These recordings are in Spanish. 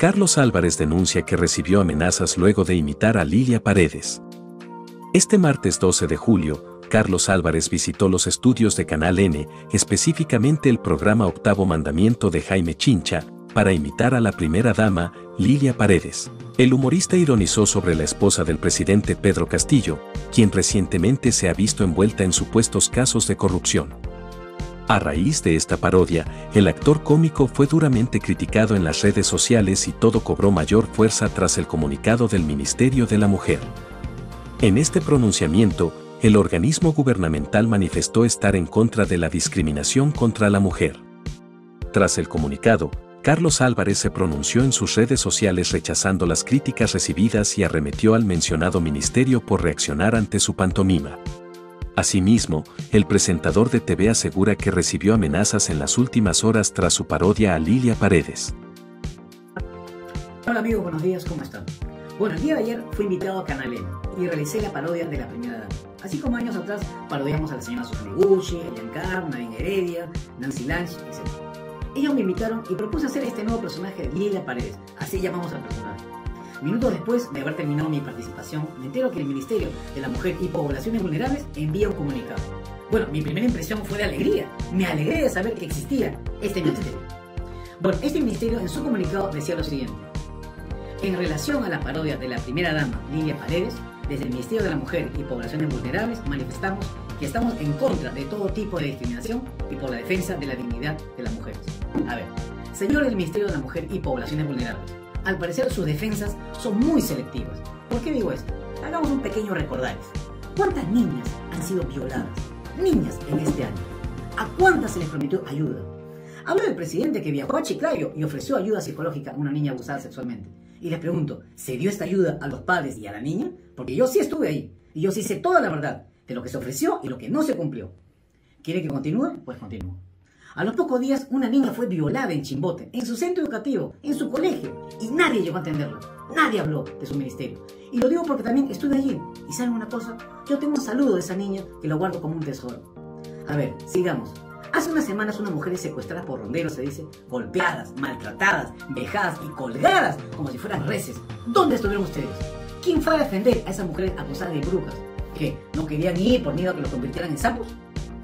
Carlos Álvarez denuncia que recibió amenazas luego de imitar a Lilia Paredes. Este martes 12 de julio, Carlos Álvarez visitó los estudios de Canal N, específicamente el programa Octavo Mandamiento de Jaime Chincha, para imitar a la primera dama, Lilia Paredes. El humorista ironizó sobre la esposa del presidente Pedro Castillo, quien recientemente se ha visto envuelta en supuestos casos de corrupción. A raíz de esta parodia, el actor cómico fue duramente criticado en las redes sociales y todo cobró mayor fuerza tras el comunicado del Ministerio de la Mujer. En este pronunciamiento, el organismo gubernamental manifestó estar en contra de la discriminación contra la mujer. Tras el comunicado, Carlos Álvarez se pronunció en sus redes sociales rechazando las críticas recibidas y arremetió al mencionado ministerio por reaccionar ante su pantomima. Asimismo, el presentador de TV asegura que recibió amenazas en las últimas horas tras su parodia a Lilia Paredes. Hola amigos, buenos días, ¿cómo están? Bueno, el día de ayer fui invitado a Canal N y realicé la parodia de la primera dama. Así como años atrás parodiamos a la señora Susana Gucci, Elian Carr, Nadine Heredia, Nancy Lange, etc. Ellos me invitaron y propuse hacer este nuevo personaje de Lilia Paredes, así llamamos al personaje. Minutos después de haber terminado mi participación, me entero que el Ministerio de la Mujer y Poblaciones Vulnerables envía un comunicado. Bueno, mi primera impresión fue de alegría. Me alegré de saber que existía este ministerio. Bueno, este ministerio en su comunicado decía lo siguiente. En relación a la parodia de la primera dama, Lilia Paredes, desde el Ministerio de la Mujer y Poblaciones Vulnerables manifestamos que estamos en contra de todo tipo de discriminación y por la defensa de la dignidad de las mujeres. A ver, señor del Ministerio de la Mujer y Poblaciones Vulnerables, al parecer sus defensas son muy selectivas. ¿Por qué digo esto? Hagamos un pequeño recordaris. ¿Cuántas niñas han sido violadas? Niñas en este año. ¿A cuántas se les prometió ayuda? Hablo del presidente que viajó a Chiclayo y ofreció ayuda psicológica a una niña abusada sexualmente. Y les pregunto, ¿se dio esta ayuda a los padres y a la niña? Porque yo sí estuve ahí. Y yo sí sé toda la verdad de lo que se ofreció y lo que no se cumplió. ¿Quiere que continúe? Pues continúo. A los pocos días, una niña fue violada en Chimbote, en su centro educativo, en su colegio, y nadie llegó a atenderla. Nadie habló de su ministerio. Y lo digo porque también estuve allí. Y saben una cosa, yo tengo un saludo de esa niña que lo guardo como un tesoro. A ver, sigamos. Hace unas semanas una mujer secuestrada por ronderos, se dice, golpeadas, maltratadas, vejadas y colgadas como si fueran reces. ¿Dónde estuvieron ustedes? ¿Quién fue a defender a esas mujeres acusadas de brujas? ¿Que no querían ir por miedo a que los convirtieran en sapos?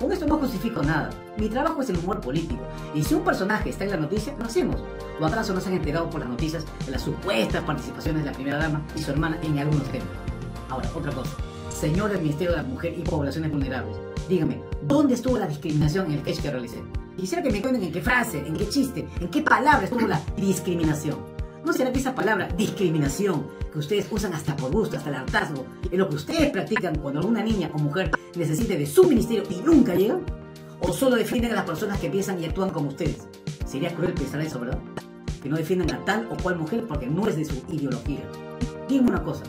Con esto no justifico nada. Mi trabajo es el humor político. Y si un personaje está en la noticia, lo hacemos. ¿O acaso no se han enterado por las noticias de las supuestas participaciones de la primera dama y su hermana en algunos temas? Ahora, otra cosa. Señor del Ministerio de la Mujer y Poblaciones Vulnerables, dígame, ¿dónde estuvo la discriminación en el sketch que realicé? Quisiera que me cuenten en qué frase, en qué chiste, en qué palabra estuvo la discriminación. ¿No será que esa palabra discriminación, que ustedes usan hasta por gusto, hasta el hartazgo, es lo que ustedes practican cuando alguna niña o mujer necesite de su ministerio y nunca llega? ¿O solo defienden a las personas que piensan y actúan como ustedes? Sería cruel pensar eso, ¿verdad? Que no defiendan a tal o cual mujer porque no es de su ideología. Dime una cosa.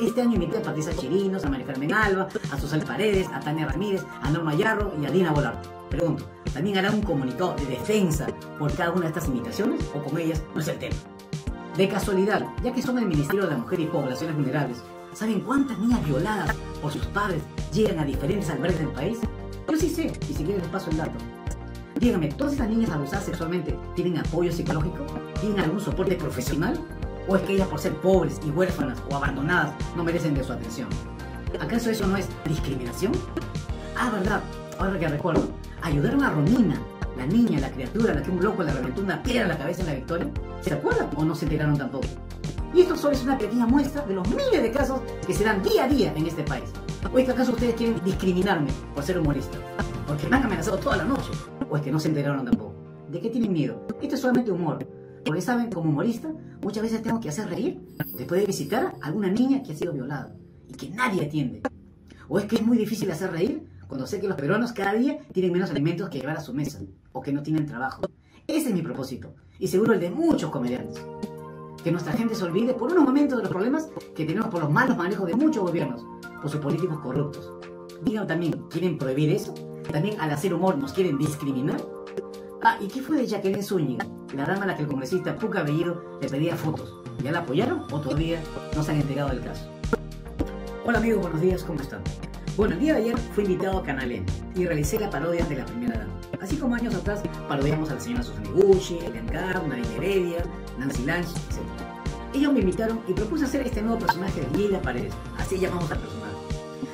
Este año invité a Patricia Chirinos, a María Carmen Alba, a Susana Paredes, a Tania Ramírez, a Norma Yarro y a Dina Volarte. Pregunto, ¿también hará un comunicado de defensa por cada una de estas imitaciones o con ellas no es el tema? De casualidad, ya que son el Ministerio de la Mujer y Poblaciones Vulnerables, ¿saben cuántas niñas violadas por sus padres llegan a diferentes albergues del país? Yo sí sé, y si quieren les paso el dato. Díganme, ¿todas estas niñas abusadas sexualmente tienen apoyo psicológico? ¿Tienen algún soporte profesional? ¿O es que ellas por ser pobres y huérfanas o abandonadas no merecen de su atención? ¿Acaso eso no es discriminación? Ah, verdad, ahora que recuerdo, ayudaron a Romina, la niña, la criatura la que un loco le reventó una piedra en la cabeza en la victoria. ¿Se acuerdan o no se enteraron tampoco? Y esto solo es una pequeña muestra de los miles de casos que se dan día a día en este país. ¿O es que acaso ustedes quieren discriminarme por ser humorista? Porque me han amenazado toda la noche. ¿O es que no se enteraron tampoco? ¿De qué tienen miedo? Esto es solamente humor. Porque saben, como humorista, muchas veces tengo que hacer reír después de visitar a alguna niña que ha sido violada y que nadie atiende. ¿O es que es muy difícil hacer reír cuando sé que los peruanos cada día tienen menos alimentos que llevar a su mesa o que no tienen trabajo? Ese es mi propósito y seguro el de muchos comediantes. Que nuestra gente se olvide por unos momentos de los problemas que tenemos por los malos manejos de muchos gobiernos, por sus políticos corruptos. Digan también, ¿quieren prohibir eso? ¿También al hacer humor nos quieren discriminar? Ah, ¿y qué fue de Jacqueline Zúñiga, la dama a la que el congresista Puca Bellido le pedía fotos? ¿Ya la apoyaron o todavía no se han enterado del caso? Hola amigos, buenos días, ¿cómo están? Bueno, el día de ayer fui invitado a Canal N y realicé la parodia de la primera dama. Así como años atrás parodiamos a la señora Susana Gucci, Elian Carr, Nadine Heredia, Nancy Lange, etc. Ellos me invitaron y propuse hacer este nuevo personaje de Lila Paredes, así llamamos al personaje.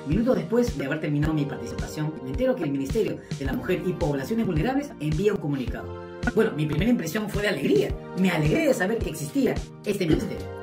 Minutos después de haber terminado mi participación, me entero que el Ministerio de la Mujer y Poblaciones Vulnerables envía un comunicado. Bueno, mi primera impresión fue de alegría. Me alegré de saber que existía este ministerio.